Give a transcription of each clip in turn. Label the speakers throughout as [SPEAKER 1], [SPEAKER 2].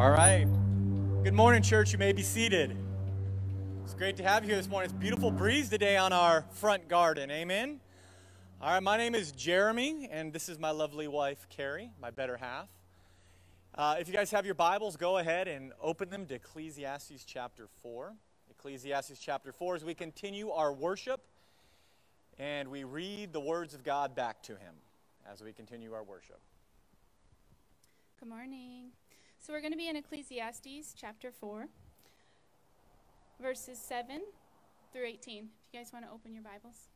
[SPEAKER 1] All right. Good morning, church. You may be seated. It's great to have you here this morning. It's beautiful breeze today on our front garden. Amen. All right, my name is Jeremy, and this is my lovely wife, Carrie, my better half. Uh, if you guys have your Bibles, go ahead and open them to Ecclesiastes chapter 4. Ecclesiastes chapter 4 as we continue our worship and we read the words of God back to him as we continue our worship.
[SPEAKER 2] Good morning. So we're going to be in Ecclesiastes chapter 4, verses 7 through 18. If you guys want to open your Bibles.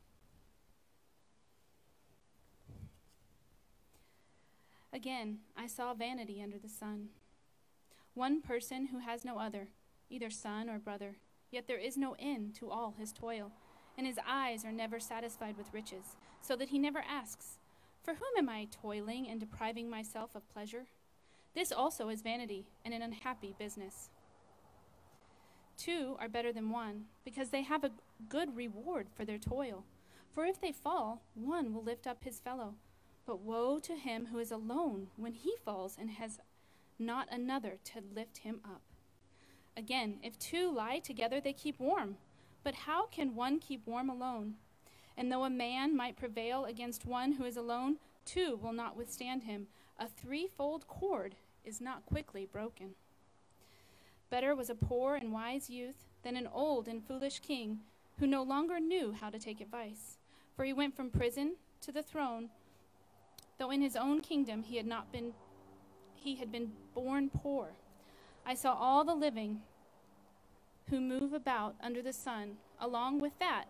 [SPEAKER 2] Again, I saw vanity under the sun. One person who has no other, either son or brother, yet there is no end to all his toil, and his eyes are never satisfied with riches, so that he never asks, For whom am I toiling and depriving myself of pleasure? This also is vanity and an unhappy business. Two are better than one, because they have a good reward for their toil. For if they fall, one will lift up his fellow. But woe to him who is alone when he falls and has not another to lift him up. Again, if two lie together, they keep warm. But how can one keep warm alone? And though a man might prevail against one who is alone, two will not withstand him. A threefold cord is not quickly broken. Better was a poor and wise youth than an old and foolish king who no longer knew how to take advice. For he went from prison to the throne, though in his own kingdom he had not been he had been born poor. I saw all the living who move about under the sun, along with that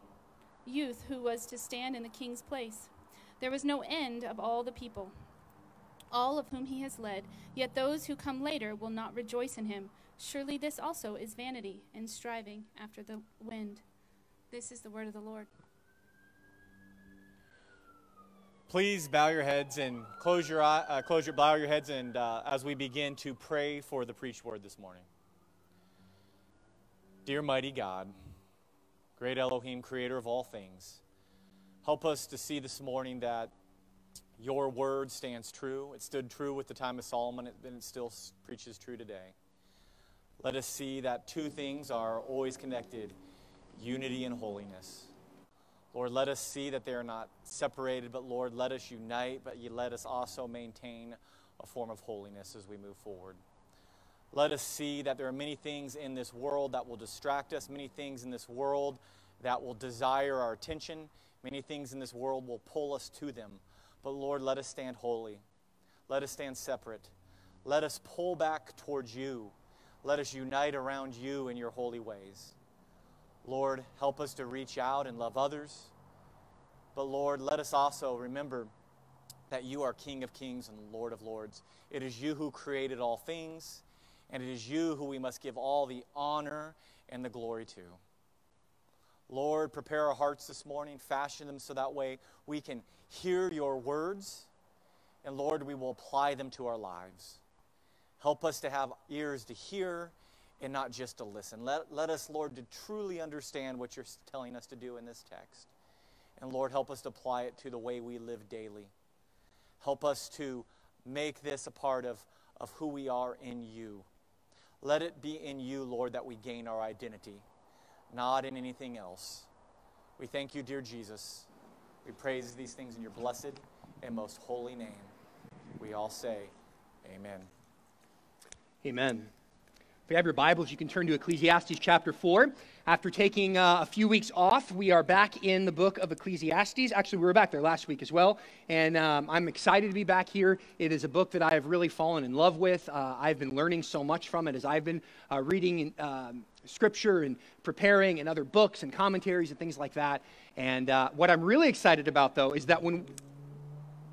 [SPEAKER 2] youth who was to stand in the king's place. There was no end of all the people all of whom he has led, yet those who come later will not rejoice in him. Surely this also is vanity and striving after the wind. This is the word of the Lord.
[SPEAKER 1] Please bow your heads and close your eye, uh, close your bow your heads, and uh, as we begin to pray for the preached word this morning. Dear mighty God, great Elohim, creator of all things, help us to see this morning that your word stands true. It stood true with the time of Solomon, and it still preaches true today. Let us see that two things are always connected unity and holiness. Lord, let us see that they are not separated, but Lord, let us unite, but you let us also maintain a form of holiness as we move forward. Let us see that there are many things in this world that will distract us, many things in this world that will desire our attention, many things in this world will pull us to them. But Lord, let us stand holy. Let us stand separate. Let us pull back towards you. Let us unite around you in your holy ways. Lord, help us to reach out and love others. But Lord, let us also remember that you are King of kings and Lord of lords. It is you who created all things, and it is you who we must give all the honor and the glory to. Lord, prepare our hearts this morning, fashion them so that way we can hear your words, and Lord, we will apply them to our lives. Help us to have ears to hear and not just to listen. Let, let us, Lord, to truly understand what you're telling us to do in this text. And Lord, help us to apply it to the way we live daily. Help us to make this a part of, of who we are in you. Let it be in you, Lord, that we gain our identity not in anything else. We thank you, dear Jesus. We praise these things in your blessed and most holy name. We all say, Amen.
[SPEAKER 3] Amen. If you have your Bibles, you can turn to Ecclesiastes chapter 4. After taking uh, a few weeks off, we are back in the book of Ecclesiastes. Actually, we were back there last week as well, and um, I'm excited to be back here. It is a book that I have really fallen in love with. Uh, I've been learning so much from it as I've been uh, reading um, scripture and preparing and other books and commentaries and things like that. And uh, what I'm really excited about, though, is that when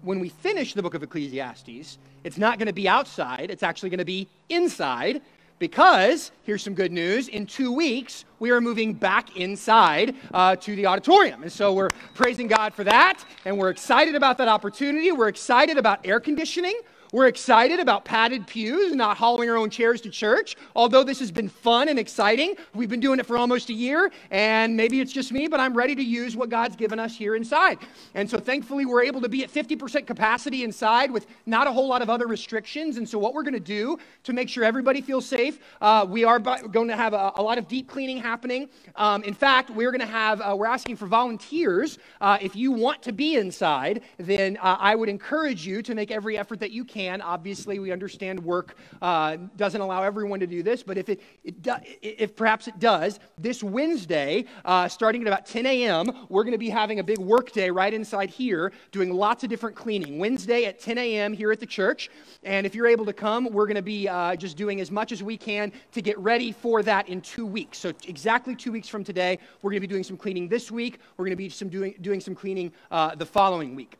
[SPEAKER 3] when we finish the book of Ecclesiastes, it's not going to be outside, it's actually going to be inside because here's some good news in two weeks we are moving back inside uh, to the auditorium. And so we're praising god for that and we're excited about that opportunity. We're excited about air conditioning We're excited about padded pews and not hauling our own chairs to church. Although this has been fun and exciting, we've been doing it for almost a year, and maybe it's just me, but I'm ready to use what God's given us here inside. And so thankfully, we're able to be at 50% capacity inside with not a whole lot of other restrictions. And so, what we're going to do to make sure everybody feels safe, uh, we are going to have a, a, lot of deep cleaning happening. Um, in fact, we're going to have, uh, we're asking for volunteers. Uh, if you want to be inside, then uh, I would encourage you to make every effort that you can. Obviously, we understand work uh, doesn't allow everyone to do this, but if it, it do, if perhaps it does, this Wednesday, uh, starting at about 10 a.m., we're going to be having a big work day right inside here, doing lots of different cleaning. Wednesday at 10 a.m. here at the church, and if you're able to come, we're going to be uh, just doing as much as we can to get ready for that in two weeks. So exactly two weeks from today, we're going to be doing some cleaning this week. We're going to be some doing doing some cleaning uh, the following week.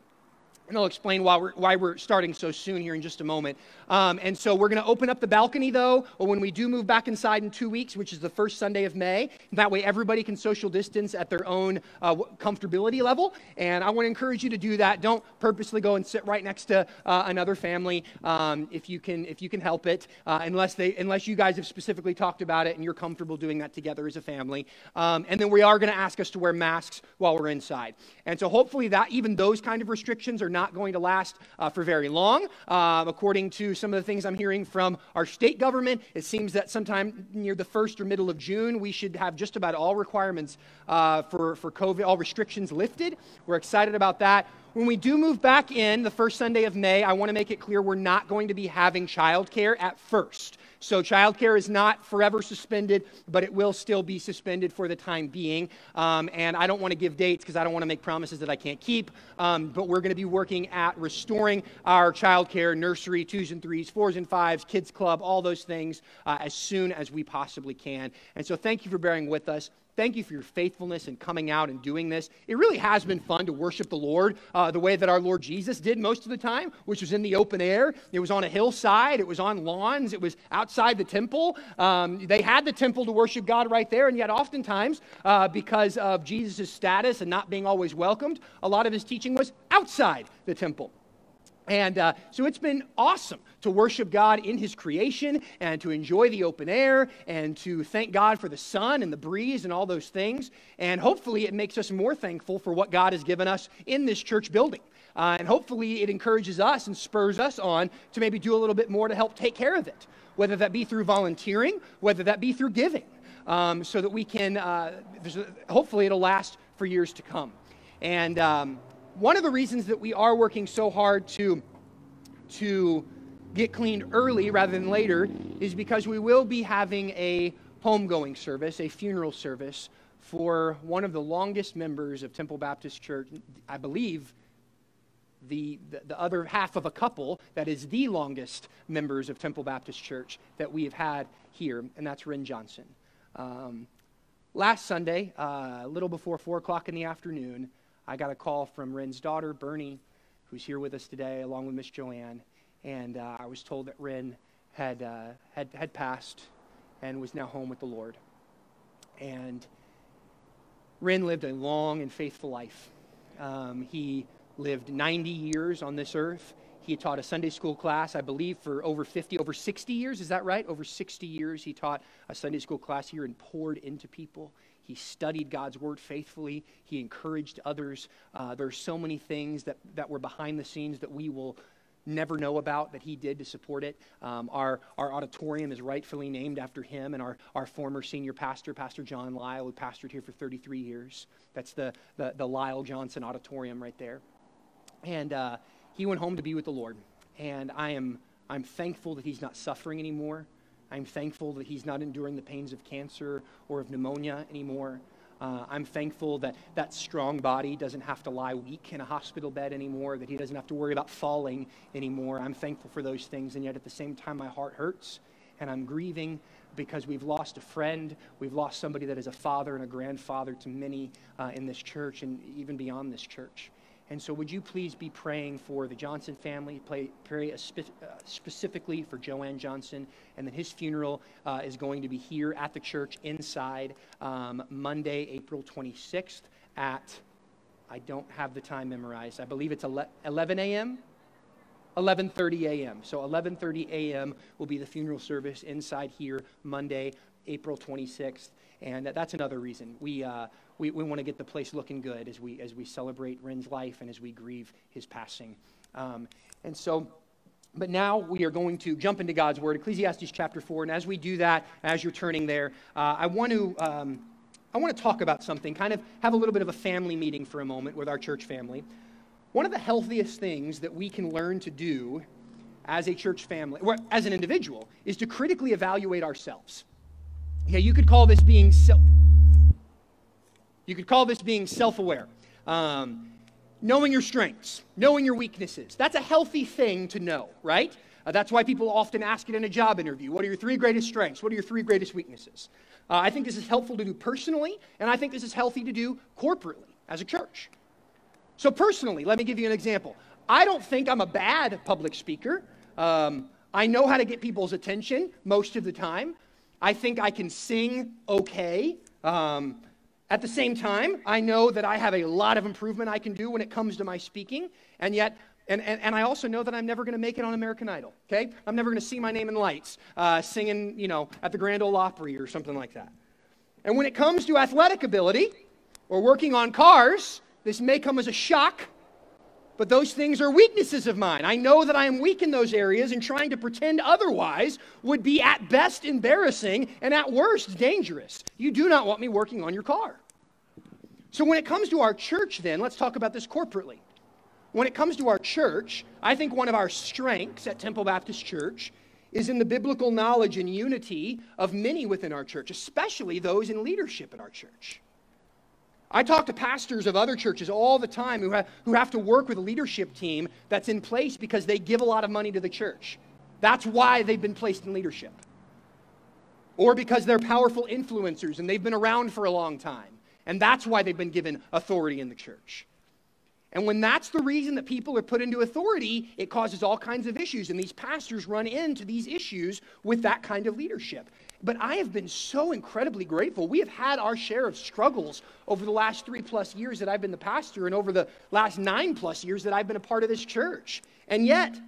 [SPEAKER 3] And I'll explain why we're, why we're starting so soon here in just a moment. Um, and so we're going to open up the balcony, though, when we do move back inside in two weeks, which is the first Sunday of May. That way, everybody can social distance at their own uh, comfortability level. And I want to encourage you to do that. Don't purposely go and sit right next to uh, another family um, if you can if you can help it, uh, unless they unless you guys have specifically talked about it and you're comfortable doing that together as a family. Um, and then we are going to ask us to wear masks while we're inside. And so hopefully that even those kind of restrictions are not going to last uh, for very long. Uh, according to some of the things I'm hearing from our state government, it seems that sometime near the first or middle of June, we should have just about all requirements uh, for, for COVID, all restrictions lifted. We're excited about that. When we do move back in the first Sunday of May, I want to make it clear we're not going to be having childcare at first. So, childcare is not forever suspended, but it will still be suspended for the time being. Um, and I don't want to give dates because I don't want to make promises that I can't keep. Um, but we're going to be working at restoring our childcare, nursery, twos and threes, fours and fives, kids club, all those things uh, as soon as we possibly can. And so, thank you for bearing with us. Thank you for your faithfulness in coming out and doing this. It really has been fun to worship the Lord uh, the way that our Lord Jesus did most of the time, which was in the open air. It was on a hillside, it was on lawns, it was outside the temple. Um, they had the temple to worship God right there, and yet, oftentimes, uh, because of Jesus' status and not being always welcomed, a lot of his teaching was outside the temple. And uh, so it's been awesome to worship God in His creation and to enjoy the open air and to thank God for the sun and the breeze and all those things. And hopefully, it makes us more thankful for what God has given us in this church building. Uh, and hopefully, it encourages us and spurs us on to maybe do a little bit more to help take care of it, whether that be through volunteering, whether that be through giving, um, so that we can, uh, hopefully, it'll last for years to come. And um, one of the reasons that we are working so hard to, to get cleaned early rather than later is because we will be having a homegoing service, a funeral service for one of the longest members of Temple Baptist Church, I believe the, the, the, other half of a couple that is the longest members of Temple Baptist Church that we have had here, and that's Ren Johnson. Um, last Sunday, uh, a little before 4 o'clock in the afternoon, I got a call from Ren's daughter, Bernie, who's here with us today, along with Miss Joanne, and uh, I was told that Ren had, uh, had, had passed and was now home with the Lord. And Ren lived a long and faithful life. Um, he lived 90 years on this earth. He taught a Sunday school class, I believe, for over 50, over 60 years. Is that right? Over 60 years, he taught a Sunday school class here and poured into people. He studied God's word faithfully. He encouraged others. Uh, there are so many things that, that were behind the scenes that we will never know about that he did to support it. Um, our, our auditorium is rightfully named after him and our, our former senior pastor, Pastor John Lyle, who pastored here for 33 years. That's the, the, the Lyle Johnson Auditorium right there. And uh, he went home to be with the Lord. And I am I'm thankful that he's not suffering anymore. I'm thankful that he's not enduring the pains of cancer or of pneumonia anymore. Uh, I'm thankful that that strong body doesn't have to lie weak in a hospital bed anymore, that he doesn't have to worry about falling anymore. I'm thankful for those things, and yet at the same time, my heart hurts and I'm grieving because we've lost a friend. We've lost somebody that is a father and a grandfather to many uh, in this church and even beyond this church. And so, would you please be praying for the Johnson family? Pray, pray spe- uh, specifically for Joanne Johnson. And then his funeral uh, is going to be here at the church inside um, Monday, April 26th at, I don't have the time memorized. I believe it's 11 a.m. 11:30 a.m. So 11:30 a.m. will be the funeral service inside here Monday, April 26th, and that's another reason we uh, we, we want to get the place looking good as we as we celebrate Ren's life and as we grieve his passing. Um, and so. But now we are going to jump into God's Word, Ecclesiastes chapter 4. And as we do that, as you're turning there, uh, I want to. Um, I want to talk about something, kind of have a little bit of a family meeting for a moment with our church family. One of the healthiest things that we can learn to do as a church family, or as an individual, is to critically evaluate ourselves. Yeah, you could call this being self. You could call this being self-aware. Um, knowing your strengths, knowing your weaknesses. That's a healthy thing to know, right? Uh, that's why people often ask it in a job interview. What are your three greatest strengths? What are your three greatest weaknesses? Uh, I think this is helpful to do personally, and I think this is healthy to do corporately as a church. So, personally, let me give you an example. I don't think I'm a bad public speaker. Um, I know how to get people's attention most of the time. I think I can sing okay. Um, at the same time, I know that I have a lot of improvement I can do when it comes to my speaking, and yet and, and, and, I also know that I'm never going to make it on American Idol, okay? I'm never going to see my name in lights uh, singing, you know, at the Grand Ole Opry or something like that. And when it comes to athletic ability or working on cars, this may come as a shock, but those things are weaknesses of mine. I know that I am weak in those areas, and trying to pretend otherwise would be at best embarrassing and at worst dangerous. You do not want me working on your car. So, when it comes to our church, then, let's talk about this corporately. When it comes to our church, I think one of our strengths at Temple Baptist Church is in the biblical knowledge and unity of many within our church, especially those in leadership in our church. I talk to pastors of other churches all the time who have, who have to work with a leadership team that's in place because they give a lot of money to the church. That's why they've been placed in leadership. Or because they're powerful influencers and they've been around for a long time. And that's why they've been given authority in the church. And when that's the reason that people are put into authority, it causes all kinds of issues. And these pastors run into these issues with that kind of leadership. But I have been so incredibly grateful. We have had our share of struggles over the last three plus years that I've been the pastor and over the last nine plus years that I've been a part of this church. And yet,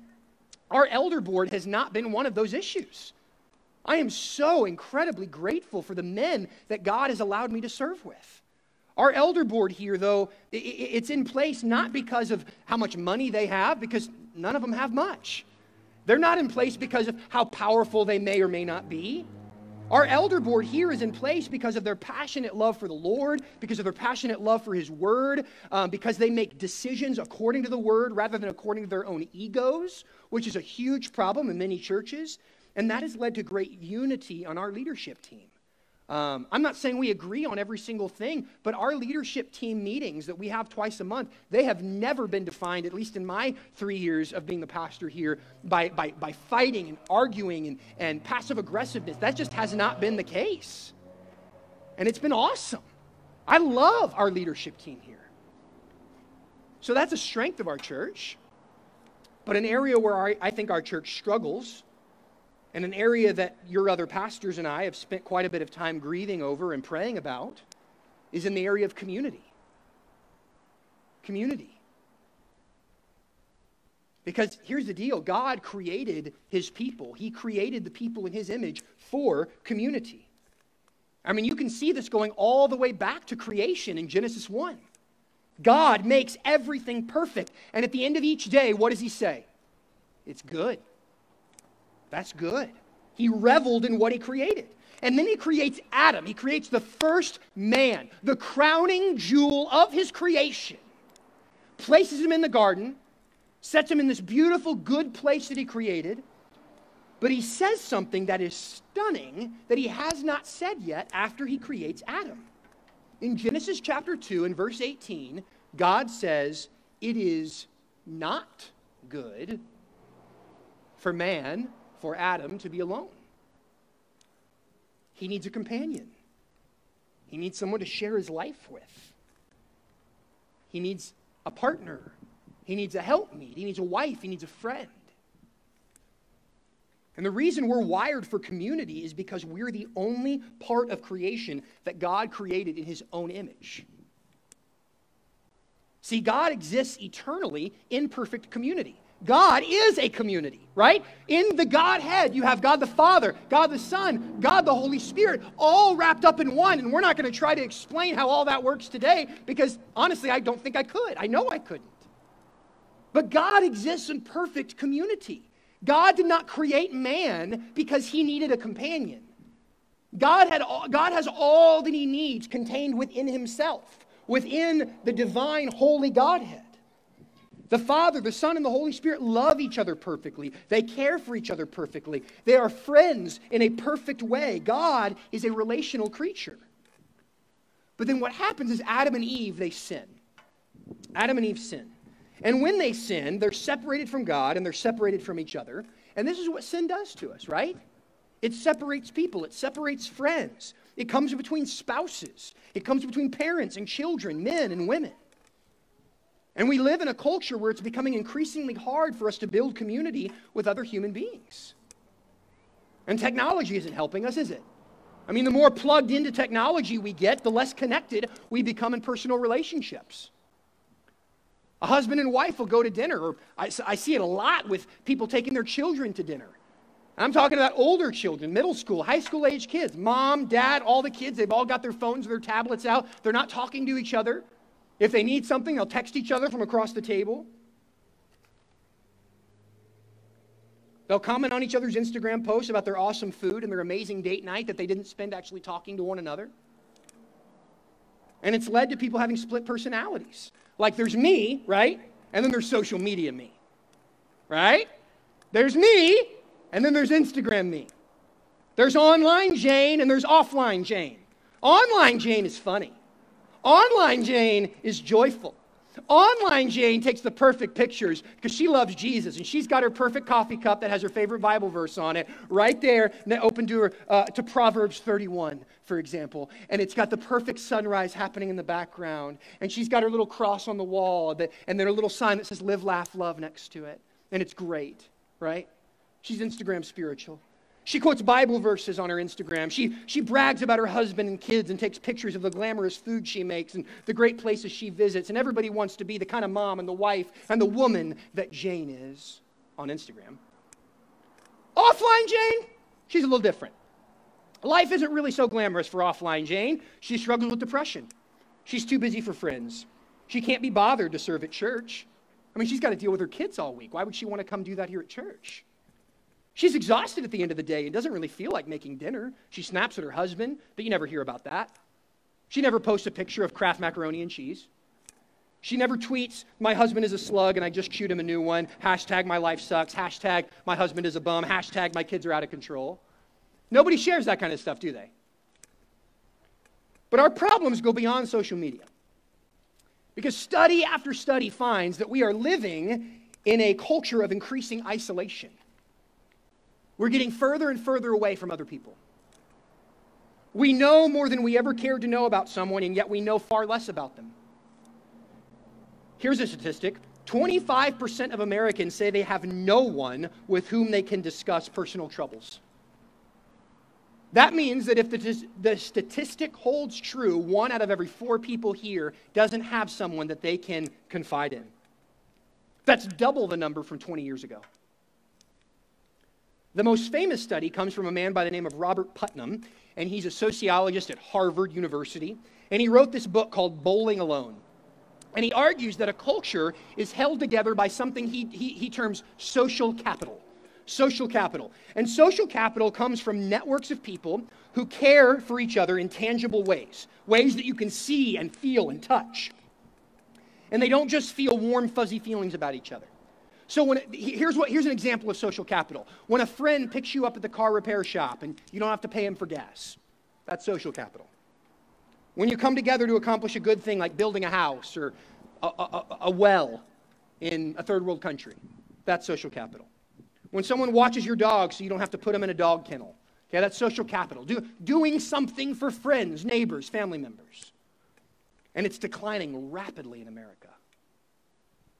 [SPEAKER 3] our elder board has not been one of those issues. I am so incredibly grateful for the men that God has allowed me to serve with. Our elder board here, though, it's in place not because of how much money they have, because none of them have much. They're not in place because of how powerful they may or may not be. Our elder board here is in place because of their passionate love for the Lord, because of their passionate love for His Word, um, because they make decisions according to the Word rather than according to their own egos, which is a huge problem in many churches. And that has led to great unity on our leadership team. Um, I'm not saying we agree on every single thing, but our leadership team meetings that we have twice a month, they have never been defined, at least in my three years of being the pastor here, by, by, by fighting and arguing and, and passive aggressiveness. That just has not been the case. And it's been awesome. I love our leadership team here. So that's a strength of our church. But an area where I, I think our church struggles and an area that your other pastors and I have spent quite a bit of time grieving over and praying about is in the area of community. Community. Because here's the deal God created his people, he created the people in his image for community. I mean, you can see this going all the way back to creation in Genesis 1. God makes everything perfect. And at the end of each day, what does he say? It's good. That's good. He reveled in what he created. And then he creates Adam. He creates the first man, the crowning jewel of his creation, places him in the garden, sets him in this beautiful, good place that he created. But he says something that is stunning that he has not said yet after he creates Adam. In Genesis chapter 2 and verse 18, God says, It is not good for man for Adam to be alone. He needs a companion, he needs someone to share his life with. He needs a partner, he needs a helpmeet, he needs a wife, he needs a friend. And the reason we're wired for community is because we're the only part of creation that God created in his own image. See, God exists eternally in perfect community. God is a community, right? In the Godhead, you have God the Father, God the Son, God the Holy Spirit, all wrapped up in one. And we're not going to try to explain how all that works today because honestly, I don't think I could. I know I couldn't. But God exists in perfect community. God did not create man because he needed a companion. God, had all, God has all that he needs contained within himself, within the divine, holy Godhead. The Father, the Son, and the Holy Spirit love each other perfectly. They care for each other perfectly. They are friends in a perfect way. God is a relational creature. But then what happens is Adam and Eve, they sin. Adam and Eve sin. And when they sin, they're separated from God and they're separated from each other. And this is what sin does to us, right? It separates people, it separates friends. It comes between spouses, it comes between parents and children, men and women. And we live in a culture where it's becoming increasingly hard for us to build community with other human beings. And technology isn't helping us, is it? I mean, the more plugged into technology we get, the less connected we become in personal relationships. A husband and wife will go to dinner, or I, I see it a lot with people taking their children to dinner. I'm talking about older children, middle school, high school age kids. Mom, dad, all the kids, they've all got their phones, their tablets out. They're not talking to each other. If they need something, they'll text each other from across the table. They'll comment on each other's Instagram posts about their awesome food and their amazing date night that they didn't spend actually talking to one another. And it's led to people having split personalities. Like there's me, right? And then there's social media me, right? There's me, and then there's Instagram me. There's online Jane, and there's offline Jane. Online Jane is funny. Online Jane is joyful. Online Jane takes the perfect pictures because she loves Jesus and she's got her perfect coffee cup that has her favorite Bible verse on it right there, open to her uh, to Proverbs 31, for example. And it's got the perfect sunrise happening in the background. And she's got her little cross on the wall that, and then a little sign that says live, laugh, love next to it. And it's great, right? She's Instagram spiritual. She quotes Bible verses on her Instagram. She, she brags about her husband and kids and takes pictures of the glamorous food she makes and the great places she visits. And everybody wants to be the kind of mom and the wife and the woman that Jane is on Instagram. Offline Jane, she's a little different. Life isn't really so glamorous for offline Jane. She struggles with depression. She's too busy for friends. She can't be bothered to serve at church. I mean, she's got to deal with her kids all week. Why would she want to come do that here at church? She's exhausted at the end of the day and doesn't really feel like making dinner. She snaps at her husband, but you never hear about that. She never posts a picture of Kraft macaroni and cheese. She never tweets, my husband is a slug and I just chewed him a new one. Hashtag my life sucks. Hashtag my husband is a bum. Hashtag my kids are out of control. Nobody shares that kind of stuff, do they? But our problems go beyond social media. Because study after study finds that we are living in a culture of increasing isolation. We're getting further and further away from other people. We know more than we ever cared to know about someone, and yet we know far less about them. Here's a statistic 25% of Americans say they have no one with whom they can discuss personal troubles. That means that if the, the statistic holds true, one out of every four people here doesn't have someone that they can confide in. That's double the number from 20 years ago. The most famous study comes from a man by the name of Robert Putnam, and he's a sociologist at Harvard University. And he wrote this book called Bowling Alone. And he argues that a culture is held together by something he, he, he terms social capital. Social capital. And social capital comes from networks of people who care for each other in tangible ways, ways that you can see and feel and touch. And they don't just feel warm, fuzzy feelings about each other. So when it, here's what here's an example of social capital. When a friend picks you up at the car repair shop and you don't have to pay him for gas, that's social capital. When you come together to accomplish a good thing like building a house or a, a, a well in a third world country, that's social capital. When someone watches your dog so you don't have to put him in a dog kennel, okay, that's social capital. Do, doing something for friends, neighbors, family members. And it's declining rapidly in America.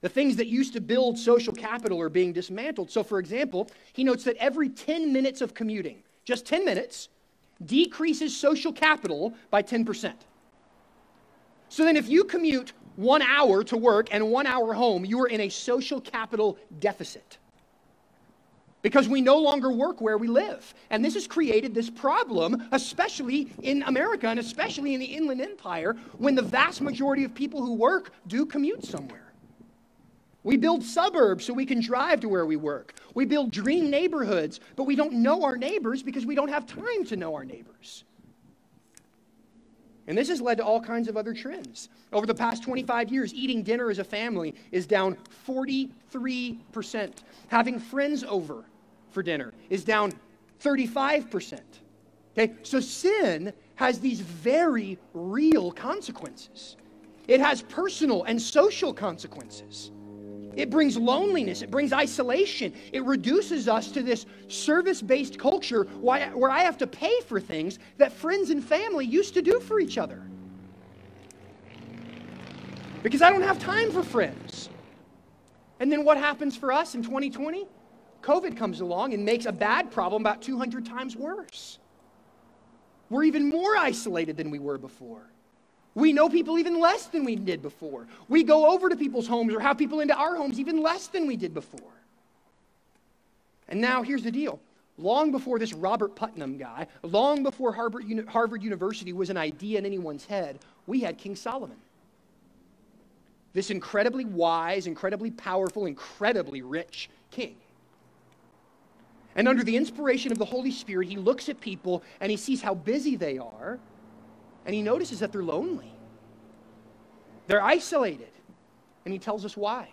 [SPEAKER 3] The things that used to build social capital are being dismantled. So, for example, he notes that every 10 minutes of commuting, just 10 minutes, decreases social capital by 10%. So then, if you commute one hour to work and one hour home, you are in a social capital deficit. Because we no longer work where we live. And this has created this problem, especially in America and especially in the Inland Empire, when the vast majority of people who work do commute somewhere. We build suburbs so we can drive to where we work. We build dream neighborhoods, but we don't know our neighbors because we don't have time to know our neighbors. And this has led to all kinds of other trends. Over the past 25 years, eating dinner as a family is down 43%. Having friends over for dinner is down 35%. Okay? So sin has these very real consequences. It has personal and social consequences. It brings loneliness. It brings isolation. It reduces us to this service based culture where I have to pay for things that friends and family used to do for each other. Because I don't have time for friends. And then what happens for us in 2020? COVID comes along and makes a bad problem about 200 times worse. We're even more isolated than we were before. We know people even less than we did before. We go over to people's homes or have people into our homes even less than we did before. And now here's the deal. Long before this Robert Putnam guy, long before Harvard, Harvard University was an idea in anyone's head, we had King Solomon. This incredibly wise, incredibly powerful, incredibly rich king. And under the inspiration of the Holy Spirit, he looks at people and he sees how busy they are and he notices that they're lonely. They're isolated. And he tells us why.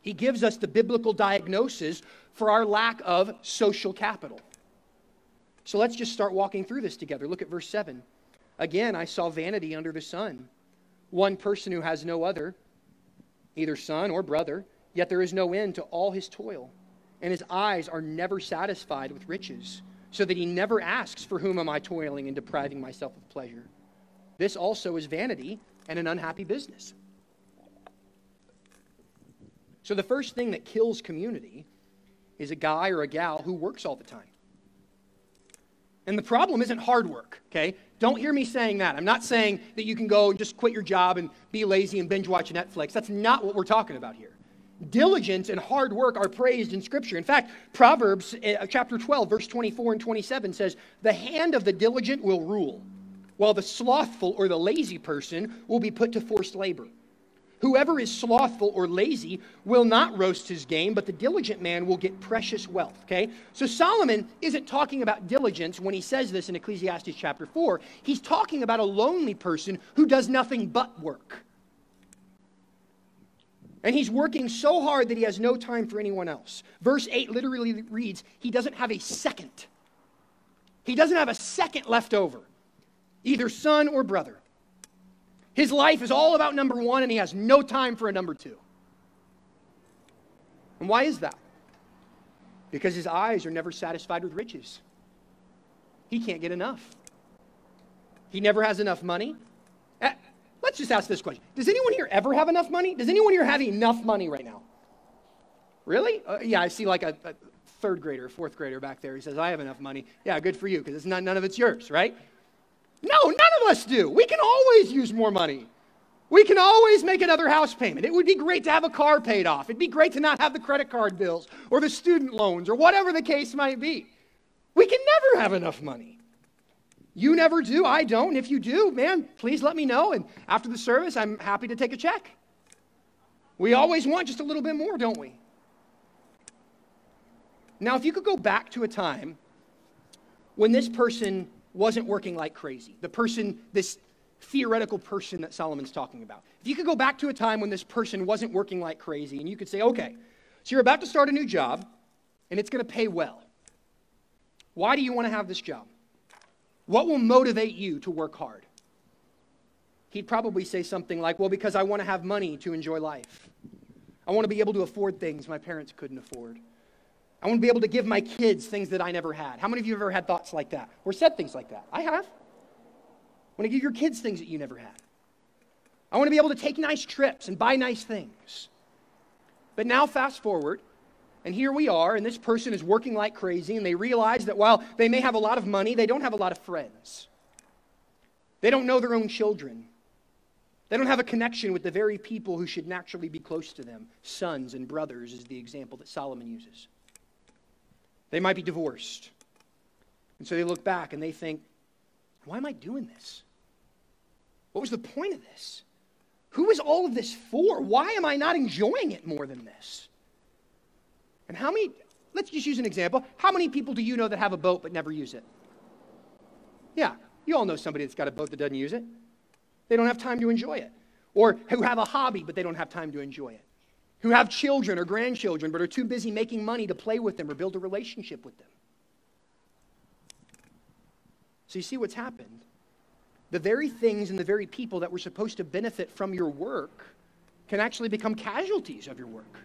[SPEAKER 3] He gives us the biblical diagnosis for our lack of social capital. So let's just start walking through this together. Look at verse 7. Again, I saw vanity under the sun. One person who has no other, either son or brother, yet there is no end to all his toil, and his eyes are never satisfied with riches so that he never asks, For whom am I toiling and depriving myself of pleasure? This also is vanity and an unhappy business. So, the first thing that kills community is a guy or a gal who works all the time. And the problem isn't hard work, okay? Don't hear me saying that. I'm not saying that you can go and just quit your job and be lazy and binge watch Netflix. That's not what we're talking about here diligence and hard work are praised in Scripture. In fact, Proverbs uh, chapter 12, verse 24 and 27 says, The hand of the diligent will rule, while the slothful or the lazy person will be put to forced labor. Whoever is slothful or lazy will not roast his game, but the diligent man will get precious wealth. Okay? So Solomon isn't talking about diligence when he says this in Ecclesiastes chapter 4. He's talking about a lonely person who does nothing but work. And he's working so hard that he has no time for anyone else. Verse 8 literally reads, He doesn't have a second. He doesn't have a second left over, either son or brother. His life is all about number one, and he has no time for a number two. And why is that? Because his eyes are never satisfied with riches. He can't get enough. He never has enough money. Eh, Let's just ask this question Does anyone here ever have enough money? Does anyone here have enough money right now? Really? Uh, yeah, I see like a, a, third grader, fourth grader back there. He says, I have enough money. Yeah, good for you, because it's not none of it's yours, right? No, none of us do. We can always use more money. We can always make another house payment. It would be great to have a car paid off. It'd be great to not have the credit card bills or the student loans or whatever the case might be. We can never have enough money. You never do. I don't. If you do, man, please let me know. And after the service, I'm happy to take a check. We always want just a little bit more, don't we? Now, if you could go back to a time when this person wasn't working like crazy, the person, this theoretical person that Solomon's talking about, if you could go back to a time when this person wasn't working like crazy and you could say, okay, so you're about to start a new job and it's going to pay well. Why do you want to have this job? What will motivate you to work hard? He'd probably say something like, Well, because I want to have money to enjoy life. I want to be able to afford things my parents couldn't afford. I want to be able to give my kids things that I never had. How many of you have ever had thoughts like that or said things like that? I have. I want to give your kids things that you never had. I want to be able to take nice trips and buy nice things. But now, fast forward, and here we are, and this person is working like crazy, and they realize that while they may have a lot of money, they don't have a lot of friends. They don't know their own children. They don't have a connection with the very people who should naturally be close to them. Sons and brothers is the example that Solomon uses. They might be divorced. And so they look back and they think, why am I doing this? What was the point of this? Who is all of this for? Why am I not enjoying it more than this? And how many, let's just use an example. How many people do you know that have a boat but never use it? Yeah, you all know somebody that's got a boat that doesn't use it. They don't have time to enjoy it. Or who have a hobby but they don't have time to enjoy it. Who have children or grandchildren but are too busy making money to play with them or build a relationship with them. So you see what's happened? The very things and the very people that were supposed to benefit from your work can actually become casualties of your work.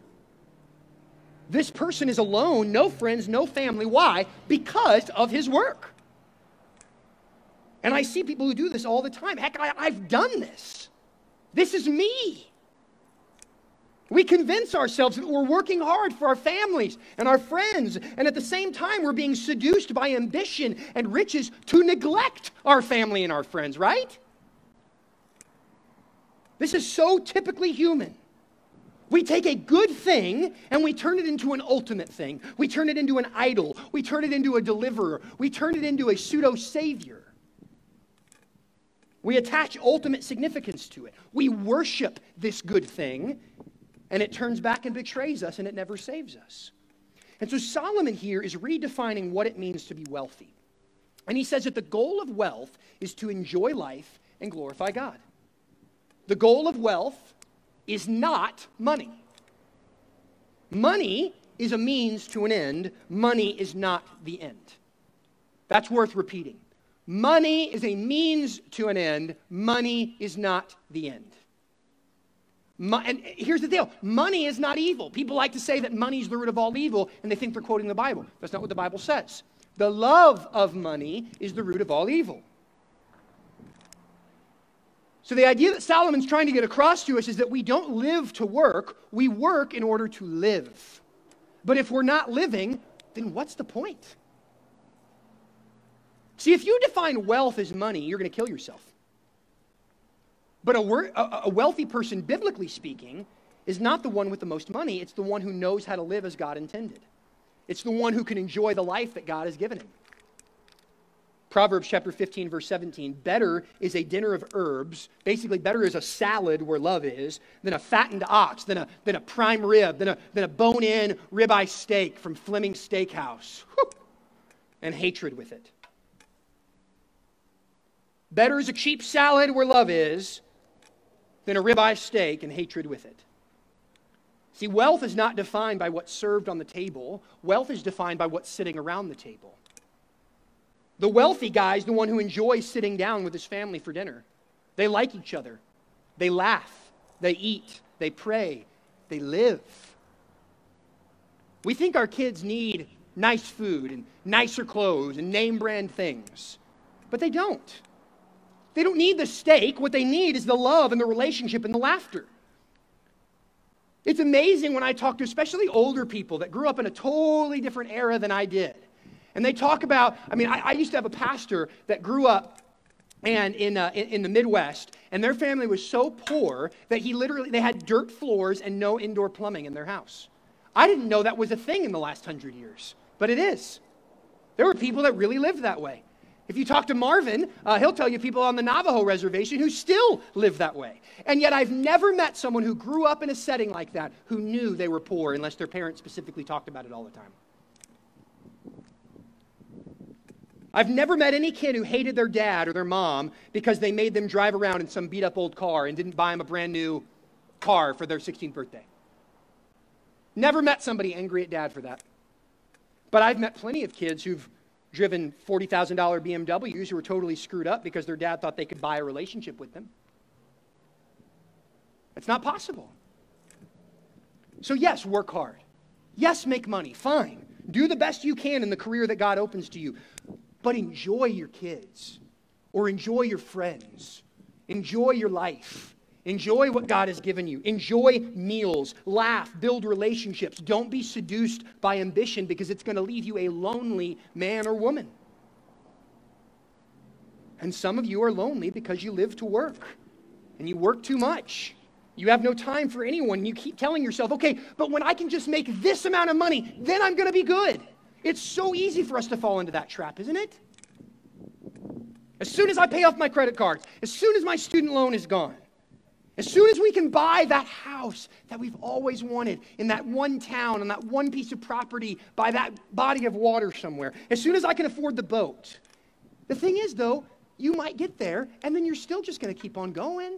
[SPEAKER 3] This person is alone, no friends, no family. Why? Because of his work. And I see people who do this all the time. Heck, I, have done this. This is me. We convince ourselves that we're working hard for our families and our friends, and at the same time, we're being seduced by ambition and riches to neglect our family and our friends, right? This is so typically human. We take a good thing and we turn it into an ultimate thing. We turn it into an idol. We turn it into a deliverer. We turn it into a pseudo savior. We attach ultimate significance to it. We worship this good thing, and it turns back and betrays us, and it never saves us. And so Solomon here is redefining what it means to be wealthy. And he says that the goal of wealth is to enjoy life and glorify God. The goal of wealth is not money. Money is a means to an end, money is not the end. That's worth repeating. Money is a means to an end, money is not the end. Mo- and here's the deal money is not evil. People like to say that money is the root of all evil, and they think they're quoting the Bible. That's not what the Bible says. The love of money is the root of all evil. So, the idea that Solomon's trying to get across to us is that we don't live to work, we work in order to live. But if we're not living, then what's the point? See, if you define wealth as money, you're going to kill yourself. But a, wor- a, a wealthy person, biblically speaking, is not the one with the most money, it's the one who knows how to live as God intended. It's the one who can enjoy the life that God has given him. Proverbs chapter 15, verse 17. Better is a dinner of herbs, basically, better is a salad where love is, than a fattened ox, than a, than a prime rib, than a, than a bone in ribeye steak from Fleming Steakhouse. And hatred with it. Better is a cheap salad where love is than a ribeye steak and hatred with it. See, wealth is not defined by what's served on the table, wealth is defined by what's sitting around the table. The wealthy guy is the one who enjoys sitting down with his family for dinner. They like each other. They laugh. They eat. They pray. They live. We think our kids need nice food and nicer clothes and name brand things, but they don't. They don't need the steak. What they need is the love and the relationship and the laughter. It's amazing when I talk to especially older people that grew up in a totally different era than I did. And they talk about, I mean, I, I used to have a pastor that grew up and in, uh, in, in, the Midwest, and their family was so poor that he literally, they had dirt floors and no indoor plumbing in their house. I didn't know that was a thing in the last hundred years, but it is. There were people that really lived that way. If you talk to Marvin, uh, he'll tell you people on the Navajo reservation who still live that way. And yet, I've never met someone who grew up in a setting like that who knew they were poor unless their parents specifically talked about it all the time. I've never met any kid who hated their dad or their mom because they made them drive around in some beat up old car and didn't buy them a brand new car for their 16th birthday. Never met somebody angry at dad for that. But I've met plenty of kids who've driven $40,000 BMWs who were totally screwed up because their dad thought they could buy a relationship with them. It's not possible. So, yes, work hard. Yes, make money. Fine. Do the best you can in the career that God opens to you but enjoy your kids or enjoy your friends. Enjoy your life. Enjoy what God has given you. Enjoy meals. Laugh. Build relationships. Don't be seduced by ambition because it's going to leave you a lonely man or woman. And some of you are lonely because you live to work. and you work too much. You have no time for anyone. You keep telling yourself, okay, but when I can just make this amount of money, then I'm going to be good. It's so easy for us to fall into that trap, isn't it? As soon as I pay off my credit cards, as soon as my student loan is gone, as soon as we can buy that house that we've always wanted in that one town, on that one piece of property, by that body of water somewhere, as soon as I can afford the boat. The thing is, though, you might get there and then you're still just going to keep on going.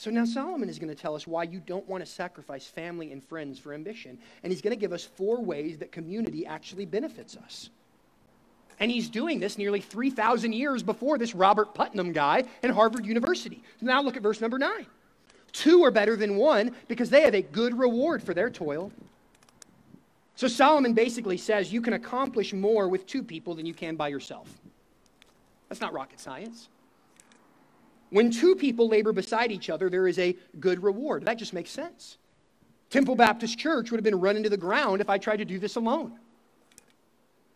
[SPEAKER 3] So now Solomon is going to tell us why you don't want to sacrifice family and friends for ambition. And he's going to give us four ways that community actually benefits us. And he's doing this nearly 3,000 years before this Robert Putnam guy in Harvard University. Now look at verse number nine. Two are better than one because they have a good reward for their toil. So Solomon basically says you can accomplish more with two people than you can by yourself. That's not rocket science. When two people labor beside each other, there is a good reward. That just makes sense. Temple Baptist Church would have been run into the ground if I tried to do this alone.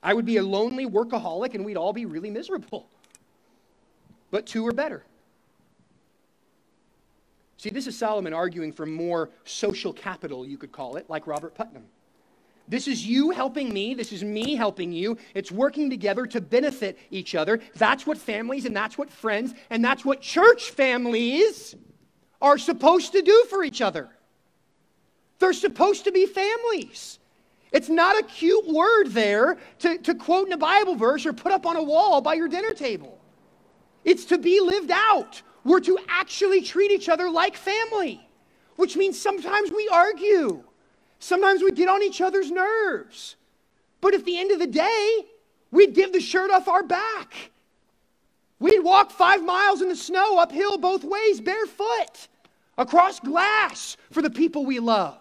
[SPEAKER 3] I would be a lonely workaholic and we'd all be really miserable. But two are better. See, this is Solomon arguing for more social capital, you could call it, like Robert Putnam. This is you helping me. This is me helping you. It's working together to benefit each other. That's what families and that's what friends and that's what church families are supposed to do for each other. They're supposed to be families. It's not a cute word there to, to quote in a Bible verse or put up on a wall by your dinner table. It's to be lived out. We're to actually treat each other like family, which means sometimes we argue. Sometimes we get on each other's nerves. But at the end of the day, we'd give the shirt off our back. We'd walk five miles in the snow uphill both ways, barefoot, across glass for the people we love.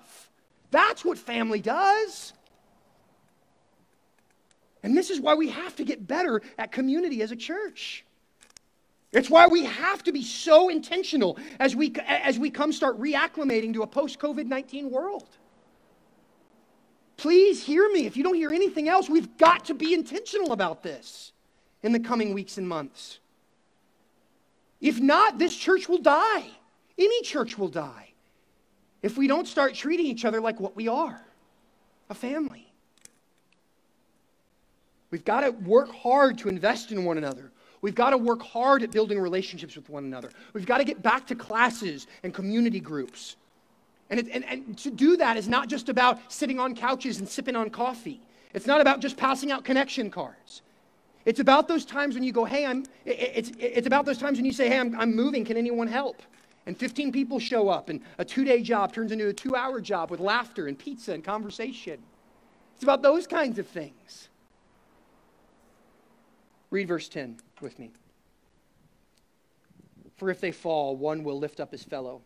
[SPEAKER 3] That's what family does. And this is why we have to get better at community as a church. It's why we have to be so intentional as we, as we come start reacclimating to a post COVID 19 world. Please hear me. If you don't hear anything else, we've got to be intentional about this in the coming weeks and months. If not, this church will die. Any church will die if we don't start treating each other like what we are a family. We've got to work hard to invest in one another. We've got to work hard at building relationships with one another. We've got to get back to classes and community groups. And, it, and, and to do that is not just about sitting on couches and sipping on coffee. It's not about just passing out connection cards. It's about those times when you go, hey, I'm, it's, it's about those times when you say, hey, I'm, I'm moving, can anyone help? And 15 people show up, and a two day job turns into a two hour job with laughter and pizza and conversation. It's about those kinds of things. Read verse 10 with me. For if they fall, one will lift up his fellow.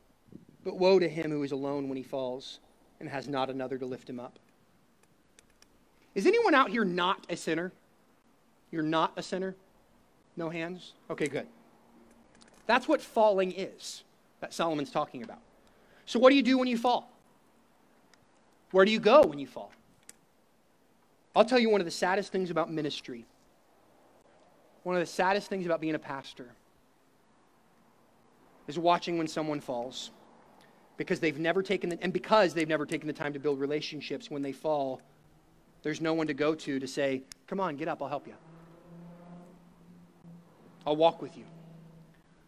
[SPEAKER 3] But woe to him who is alone when he falls and has not another to lift him up. Is anyone out here not a sinner? You're not a sinner? No hands? Okay, good. That's what falling is that Solomon's talking about. So, what do you do when you fall? Where do you go when you fall? I'll tell you one of the saddest things about ministry one of the saddest things about being a pastor is watching when someone falls because they've never taken the, and because they've never taken the time to build relationships when they fall there's no one to go to to say come on get up i'll help you. I'll walk with you.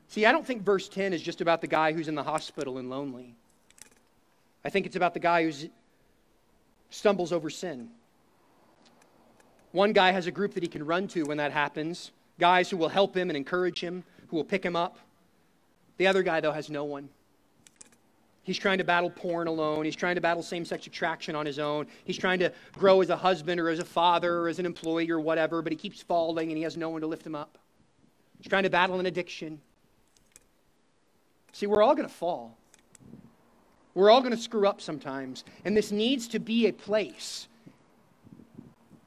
[SPEAKER 3] See i don't think verse 10 is just about the guy who's in the hospital and lonely. I think it's about the guy who stumbles over sin. One guy has a group that he can run to when that happens. Guys who will help him and encourage him, who will pick him up. The other guy, though, has no one. He's trying to battle porn alone. He's trying to battle same sex attraction on his own. He's trying to grow as a husband or as a father or as an employee or whatever, but he keeps falling and he has no one to lift him up. He's trying to battle an addiction. See, we're all going to fall. We're all going to screw up sometimes. And this needs to be a place.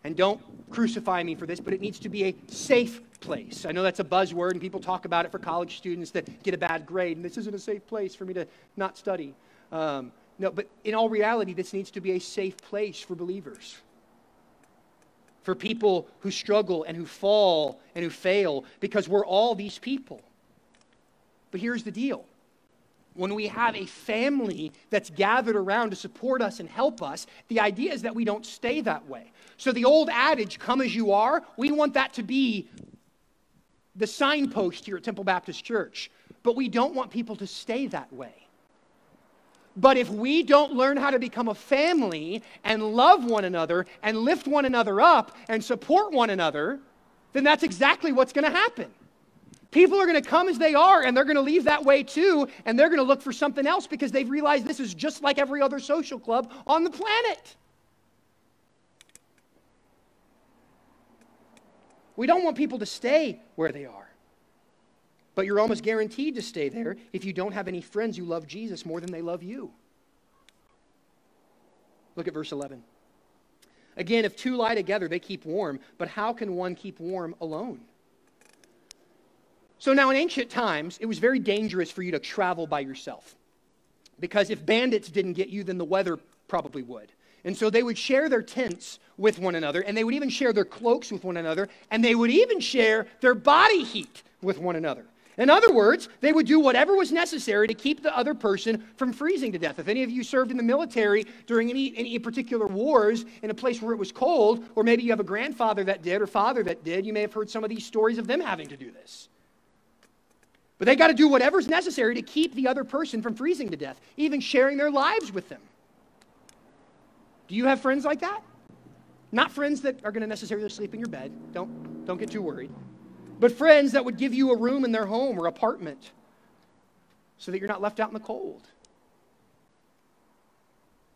[SPEAKER 3] And don't crucify me for this, but it needs to be a safe place. I know that's a buzzword, and people talk about it for college students that get a bad grade, and this isn't a safe place for me to not study. Um, no, but in all reality, this needs to be a safe place for believers. For people who struggle and who fall and who fail, because we're all these people. But here's the deal when we have a family that's gathered around to support us and help us, the idea is that we don't stay that way. So the old adage, come as you are, we want that to be the signpost here at Temple Baptist Church. But we don't want people to stay that way. But if we don't learn how to become a family and love one another and lift one another up and support one another, then that's exactly what's going to happen. People are going to come as they are and they're going to leave that way too, and they're going to look for something else because they've realized this is just like every other social club on the planet. We don't want people to stay where they are. But you're almost guaranteed to stay there if you don't have any friends who love Jesus more than they love you. Look at verse 11. Again, if two lie together, they keep warm, but how can one keep warm alone? So now, in ancient times, it was very dangerous for you to travel by yourself. Because if bandits didn't get you, then the weather probably would. And so they would share their tents with one another, and they would even share their cloaks with one another, and they would even share their body heat with one another. In other words, they would do whatever was necessary to keep the other person from freezing to death. If any of you served in the military during any, any particular wars in a place where it was cold, or maybe you have a grandfather that did or father that did, you may have heard some of these stories of them having to do this. But they got to do whatever's necessary to keep the other person from freezing to death, even sharing their lives with them. Do you have friends like that? Not friends that are going to necessarily sleep in your bed. Don't, don't get too worried. But friends that would give you a room in their home or apartment so that you're not left out in the cold.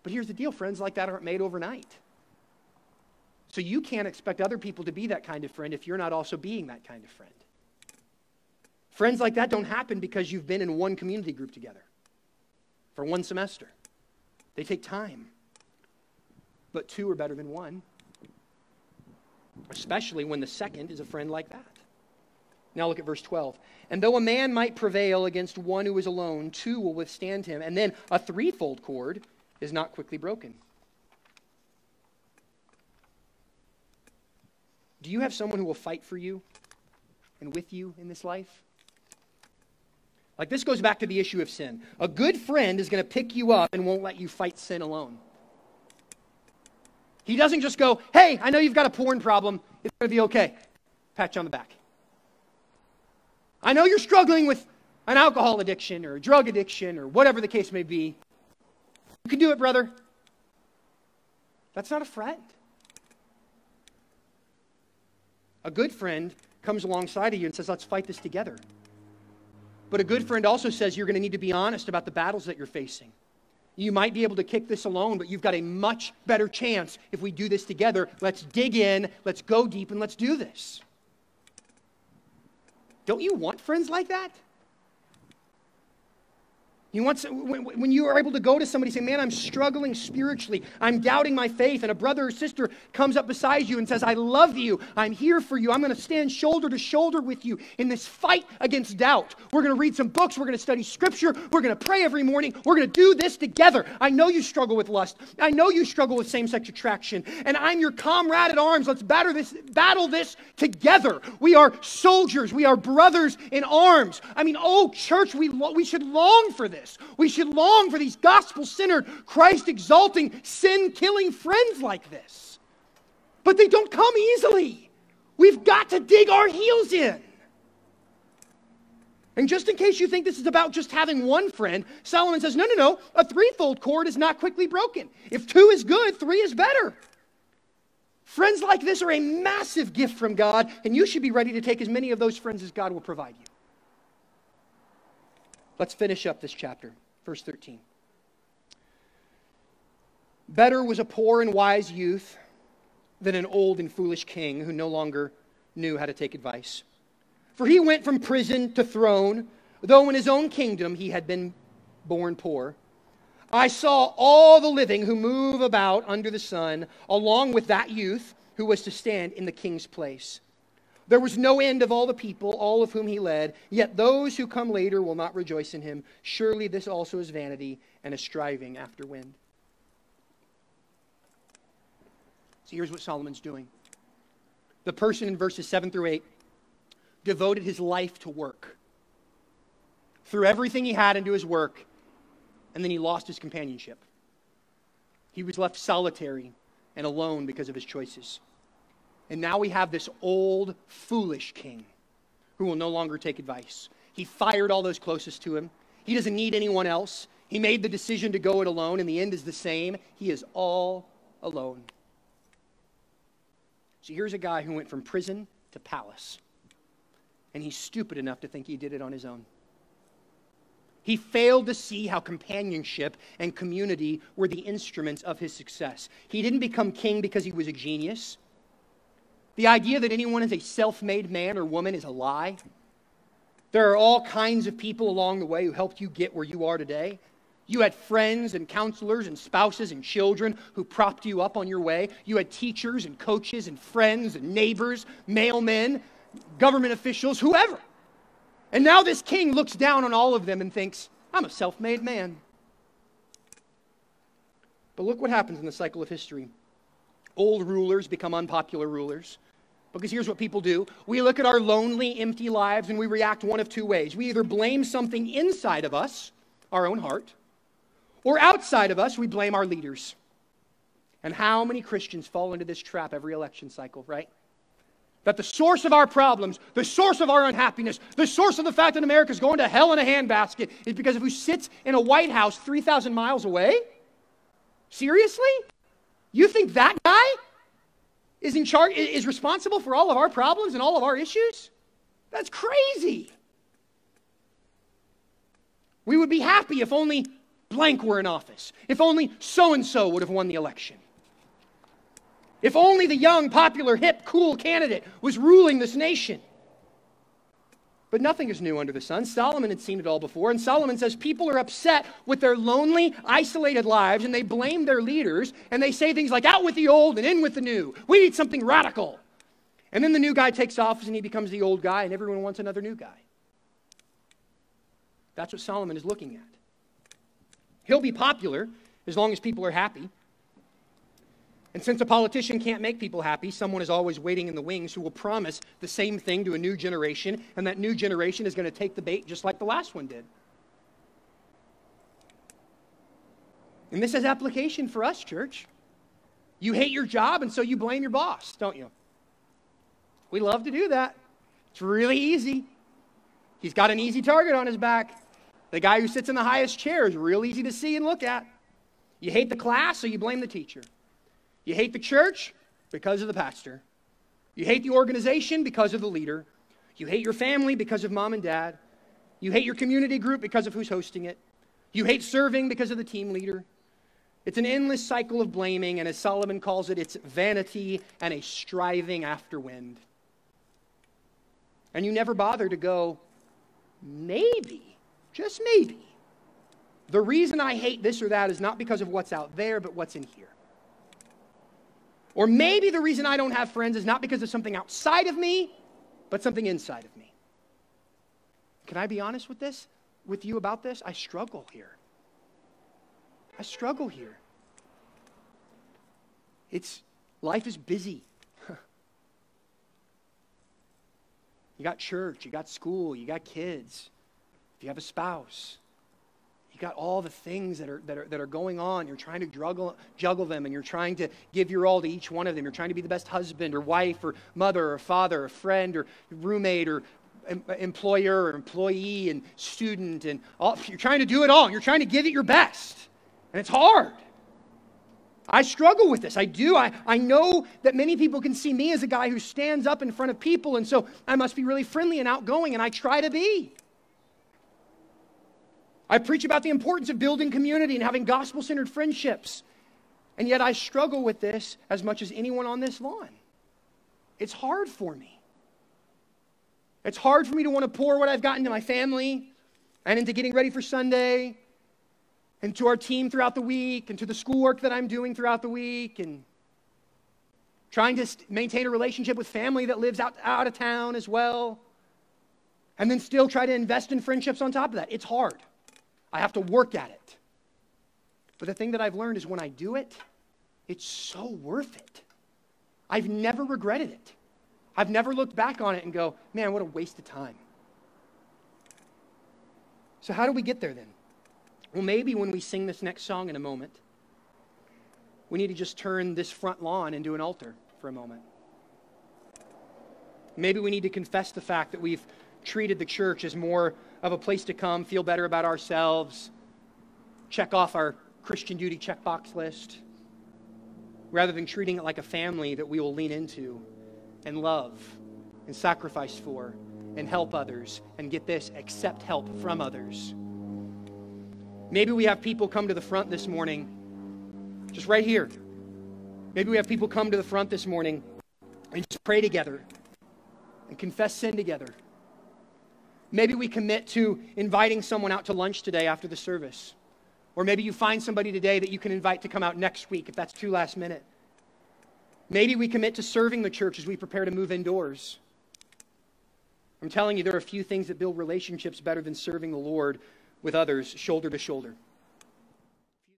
[SPEAKER 3] But here's the deal friends like that aren't made overnight. So you can't expect other people to be that kind of friend if you're not also being that kind of friend. Friends like that don't happen because you've been in one community group together for one semester. They take time. But two are better than one, especially when the second is a friend like that. Now look at verse 12. And though a man might prevail against one who is alone, two will withstand him. And then a threefold cord is not quickly broken. Do you have someone who will fight for you and with you in this life? Like this goes back to the issue of sin. A good friend is going to pick you up and won't let you fight sin alone. He doesn't just go, hey, I know you've got a porn problem. It's going to be okay. Pat you on the back. I know you're struggling with an alcohol addiction or a drug addiction or whatever the case may be. You can do it, brother. That's not a friend. A good friend comes alongside of you and says, let's fight this together. But a good friend also says you're going to need to be honest about the battles that you're facing. You might be able to kick this alone, but you've got a much better chance if we do this together. Let's dig in, let's go deep, and let's do this. Don't you want friends like that? You want when you are able to go to somebody and say, "Man, I'm struggling spiritually. I'm doubting my faith," and a brother or sister comes up beside you and says, "I love you. I'm here for you. I'm going to stand shoulder to shoulder with you in this fight against doubt. We're going to read some books. We're going to study scripture. We're going to pray every morning. We're going to do this together. I know you struggle with lust. I know you struggle with same-sex attraction, and I'm your comrade at arms. Let's battle this battle this together. We are soldiers. We are brothers in arms. I mean, oh church, we we should long for this We should long for these gospel centered, Christ exalting, sin killing friends like this. But they don't come easily. We've got to dig our heels in. And just in case you think this is about just having one friend, Solomon says, no, no, no. A threefold cord is not quickly broken. If two is good, three is better. Friends like this are a massive gift from God, and you should be ready to take as many of those friends as God will provide you. Let's finish up this chapter, verse 13. Better was a poor and wise youth than an old and foolish king who no longer knew how to take advice. For he went from prison to throne, though in his own kingdom he had been born poor. I saw all the living who move about under the sun, along with that youth who was to stand in the king's place. There was no end of all the people, all of whom he led, yet those who come later will not rejoice in him. Surely this also is vanity and a striving after wind. So here's what Solomon's doing. The person in verses 7 through 8 devoted his life to work. threw everything he had into his work, and then he lost his companionship. He was left solitary and alone because of his choices. And now we have this old, foolish king who will no longer take advice. He fired all those closest to him. He doesn't need anyone else. He made the decision to go it alone, and the end is the same. He is all alone. So here's a guy who went from prison to palace, and he's stupid enough to think he did it on his own. He failed to see how companionship and community were the instruments of his success. He didn't become king because he was a genius. The idea that anyone is a self made man or woman is a lie. There are all kinds of people along the way who helped you get where you are today. You had friends and counselors and spouses and children who propped you up on your way. You had teachers and coaches and friends and neighbors, mailmen, government officials, whoever. And now this king looks down on all of them and thinks, I'm a self made man. But look what happens in the cycle of history. Old rulers become unpopular rulers. Because here's what people do we look at our lonely, empty lives and we react one of two ways. We either blame something inside of us, our own heart, or outside of us, we blame our leaders. And how many Christians fall into this trap every election cycle, right? That the source of our problems, the source of our unhappiness, the source of the fact that America is going to hell in a handbasket is because of who sits in a White House 3,000 miles away? Seriously? You think that guy is in charge, is responsible for all of our problems and all of our issues? That's crazy. We would be happy if only blank were in office, if only so and so would have won the election. If only the young, popular, hip, cool candidate was ruling this nation. But nothing is new under the sun. Solomon had seen it all before. And Solomon says people are upset with their lonely, isolated lives, and they blame their leaders, and they say things like, out with the old and in with the new. We need something radical. And then the new guy takes office and he becomes the old guy, and everyone wants another new guy. That's what Solomon is looking at. He'll be popular as long as people are happy. And since a politician can't make people happy, someone is always waiting in the wings who will promise the same thing to a new generation, and that new generation is going to take the bait just like the last one did. And this has application for us, church. You hate your job, and so you blame your boss, don't you? We love to do that. It's really easy. He's got an easy target on his back. The guy who sits in the highest chair is real easy to see and look at. You hate the class, so you blame the teacher. You hate the church because of the pastor. You hate the organization because of the leader. You hate your family because of mom and dad. You hate your community group because of who's hosting it. You hate serving because of the team leader. It's an endless cycle of blaming, and as Solomon calls it, it's vanity and a striving after wind. And you never bother to go, maybe, just maybe, the reason I hate this or that is not because of what's out there, but what's in here. Or maybe the reason I don't have friends is not because of something outside of me, but something inside of me. Can I be honest with this? With you about this? I struggle here. I struggle here. It's life is busy. you got church, you got school, you got kids, if you have a spouse, you got all the things that are, that are, that are going on. You're trying to juggle, juggle them and you're trying to give your all to each one of them. You're trying to be the best husband or wife or mother or father or friend or roommate or employer or employee and student. And all, you're trying to do it all. You're trying to give it your best. And it's hard. I struggle with this. I do. I, I know that many people can see me as a guy who stands up in front of people, and so I must be really friendly and outgoing, and I try to be. I preach about the importance of building community and having gospel centered friendships. And yet I struggle with this as much as anyone on this lawn. It's hard for me. It's hard for me to want to pour what I've got into my family and into getting ready for Sunday and to our team throughout the week and to the schoolwork that I'm doing throughout the week and trying to maintain a relationship with family that lives out, out of town as well. And then still try to invest in friendships on top of that. It's hard. I have to work at it. But the thing that I've learned is when I do it, it's so worth it. I've never regretted it. I've never looked back on it and go, man, what a waste of time. So, how do we get there then? Well, maybe when we sing this next song in a moment, we need to just turn this front lawn into an altar for a moment. Maybe we need to confess the fact that we've treated the church as more of a place to come, feel better about ourselves, check off our Christian duty checkbox list, rather than treating it like a family that we will lean into and love and sacrifice for and help others and get this, accept help from others. Maybe we have people come to the front this morning, just right here. Maybe we have people come to the front this morning and just pray together and confess sin together. Maybe we commit to inviting someone out to lunch today after the service. Or maybe you find somebody today that you can invite to come out next week if that's too last minute. Maybe we commit to serving the church as we prepare to move indoors. I'm telling you, there are a few things that build relationships better than serving the Lord with others shoulder to shoulder.